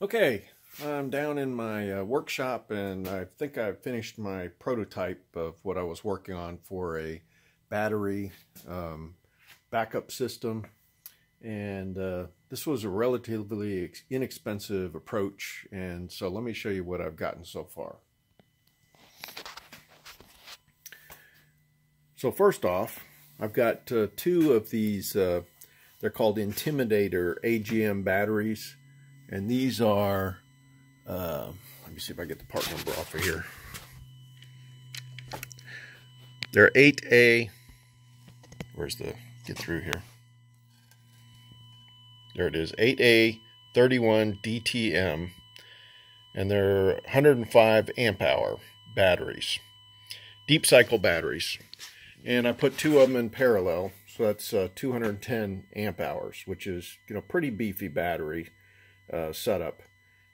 Okay, I'm down in my uh, workshop and I think I've finished my prototype of what I was working on for a battery um, backup system. And uh, this was a relatively inexpensive approach. And so let me show you what I've gotten so far. So first off, I've got uh, two of these, uh, they're called Intimidator AGM batteries. And these are, uh, let me see if I get the part number off of here. They're 8A, where's the, get through here. There it is, 8A 31 DTM, and they're 105 amp hour batteries, deep cycle batteries. And I put two of them in parallel, so that's uh, 210 amp hours, which is, you know, pretty beefy battery uh, setup.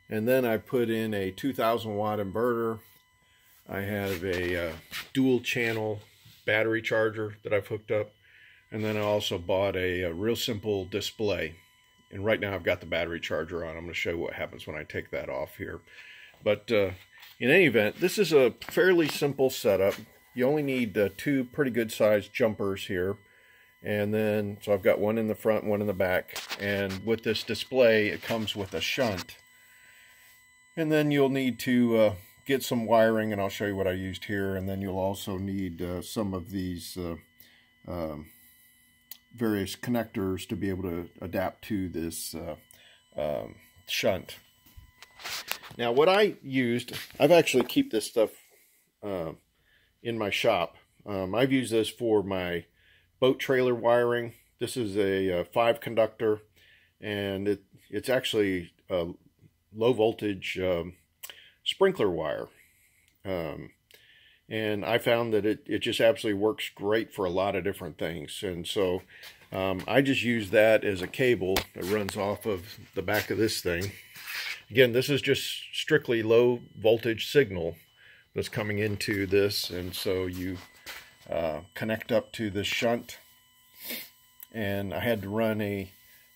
And then I put in a 2000 watt inverter. I have a uh, dual channel battery charger that I've hooked up. And then I also bought a, a, real simple display. And right now I've got the battery charger on. I'm going to show you what happens when I take that off here. But uh, in any event, this is a fairly simple setup. You only need uh, two pretty good sized jumpers here and then so I've got one in the front one in the back. And with this display it comes with a shunt. And then you'll need to uh, get some wiring and I'll show you what I used here. And then you'll also need uh, some of these uh, um, various connectors to be able to adapt to this uh, um, shunt. Now what I used I've actually keep this stuff uh, in my shop. Um, I've used this for my boat trailer wiring. This is a, a uh, five conductor and it, it's actually a low voltage um, sprinkler wire. Um, and I found that it, it just absolutely works great for a lot of different things. And so um, I just use that as a cable that runs off of the back of this thing. Again, this is just strictly low voltage signal that's coming into this. And so you uh, connect up to the shunt and I had to run a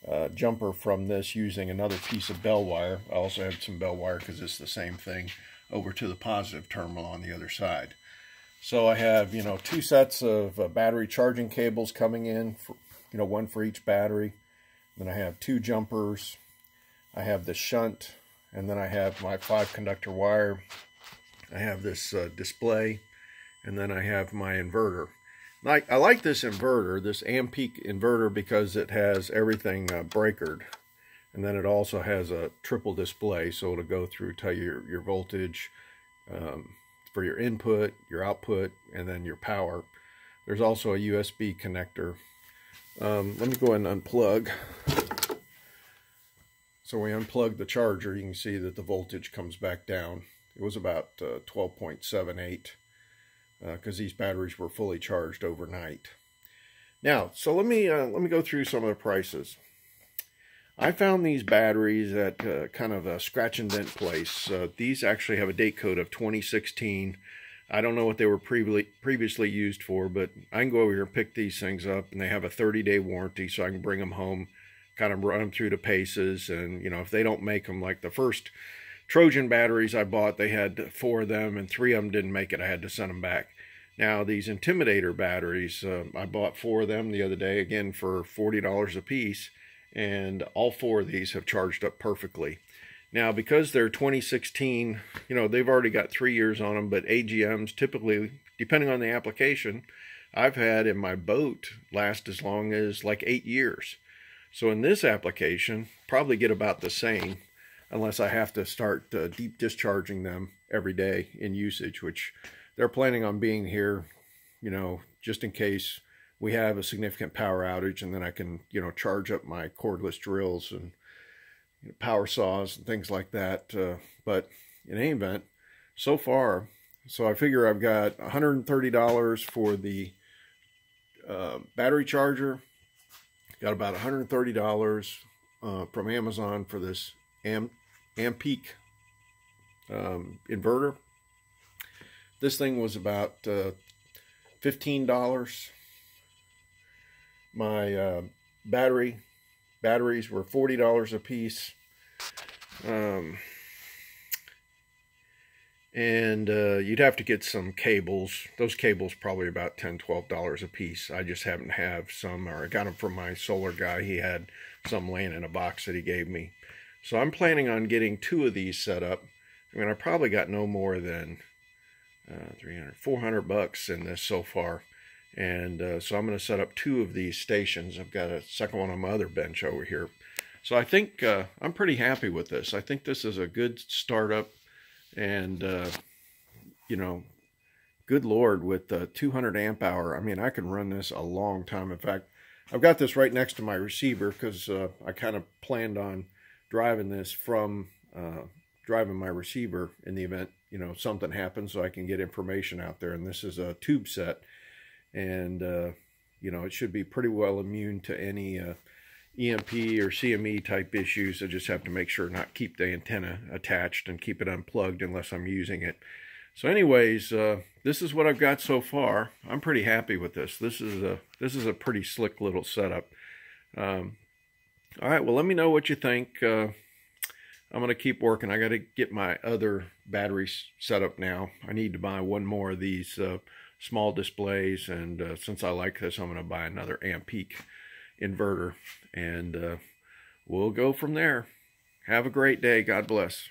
uh, jumper from this using another piece of bell wire. I also had some bell wire because it's the same thing over to the positive terminal on the other side. So I have, you know, two sets of uh, battery charging cables coming in, for, you know, one for each battery. Then I have two jumpers. I have the shunt, and then I have my five conductor wire. I have this uh, display and then I have my inverter. I, I like this inverter, this Ampeak inverter, because it has everything uh, breakered. And then it also has a triple display, so it'll go through, tell you your, your voltage um, for your input, your output, and then your power. There's also a USB connector. Um, let me go ahead and unplug. So we unplug the charger, you can see that the voltage comes back down. It was about uh, 12.78 because uh, these batteries were fully charged overnight. Now, so let me uh, let me go through some of the prices. I found these batteries at uh, kind of a scratch and dent place. Uh, these actually have a date code of 2016. I don't know what they were previously previously used for, but I can go over here and pick these things up, and they have a 30-day warranty, so I can bring them home, kind of run them through the paces, and you know if they don't make them like the first Trojan batteries I bought, they had four of them, and three of them didn't make it. I had to send them back. Now, these Intimidator batteries, uh, I bought four of them the other day, again for $40 a piece, and all four of these have charged up perfectly. Now, because they're 2016, you know, they've already got three years on them, but AGMs typically, depending on the application, I've had in my boat last as long as like eight years. So in this application, probably get about the same unless I have to start uh, deep discharging them every day in usage, which they're planning on being here, you know, just in case we have a significant power outage and then I can, you know, charge up my cordless drills and you know, power saws and things like that. Uh, but in any event, so far, so I figure I've got $130 for the uh, battery charger, got about $130 uh, from Amazon for this Am Ampeak um, inverter. This thing was about uh, $15. My uh, battery batteries were $40 a piece. Um, and uh, you'd have to get some cables. Those cables probably about $10, $12 a piece. I just happen to have some, or I got them from my solar guy. He had some laying in a box that he gave me. So I'm planning on getting two of these set up. I mean, I probably got no more than uh, 300, 400 bucks in this so far. And uh, so I'm going to set up two of these stations. I've got a second one on my other bench over here. So I think uh, I'm pretty happy with this. I think this is a good startup. And, uh, you know, good Lord, with the 200 amp hour, I mean, I can run this a long time. In fact, I've got this right next to my receiver because uh, I kind of planned on driving this from uh, driving my receiver in the event, you know, something happens so I can get information out there. And this is a tube set and, uh, you know, it should be pretty well immune to any uh, EMP or CME type issues. I just have to make sure not keep the antenna attached and keep it unplugged unless I'm using it. So anyways, uh, this is what I've got so far. I'm pretty happy with this. This is a this is a pretty slick little setup. Um, all right, well, let me know what you think. Uh, I'm going to keep working. I got to get my other batteries set up now. I need to buy one more of these uh, small displays, and uh, since I like this, I'm going to buy another Ampeak inverter, and uh, we'll go from there. Have a great day. God bless.